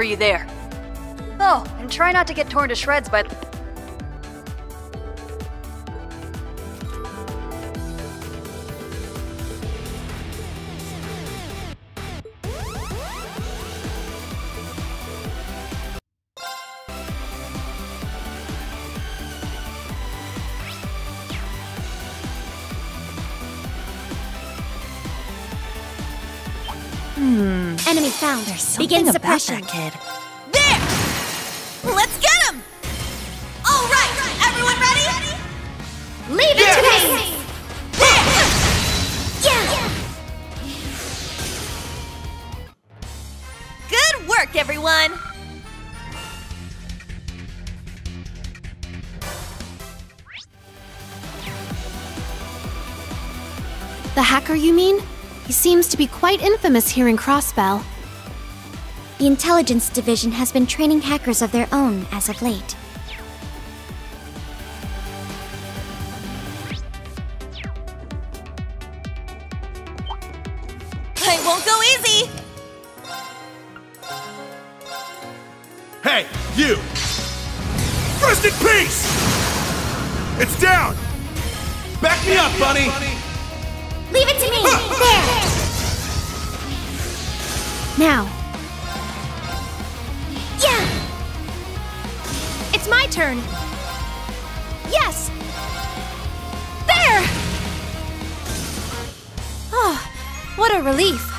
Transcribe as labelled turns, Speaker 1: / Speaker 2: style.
Speaker 1: for you there. Oh, and try not to get torn to shreds by.
Speaker 2: Enemy found.
Speaker 3: There's something
Speaker 2: Begin
Speaker 3: about
Speaker 2: suppression.
Speaker 3: that kid.
Speaker 4: There! Let's get him! All right, everyone ready?
Speaker 2: Leave it to me!
Speaker 4: Good work, everyone!
Speaker 5: The hacker, you mean? He seems to be quite infamous here in Crossbell.
Speaker 2: The intelligence division has been training hackers of their own as of late.
Speaker 4: I won't go easy!
Speaker 6: Hey, you! Rest in peace! It's down! Back me up, Bunny!
Speaker 2: Leave Now. Yeah!
Speaker 5: It's my turn. Yes! There! Oh, what a relief.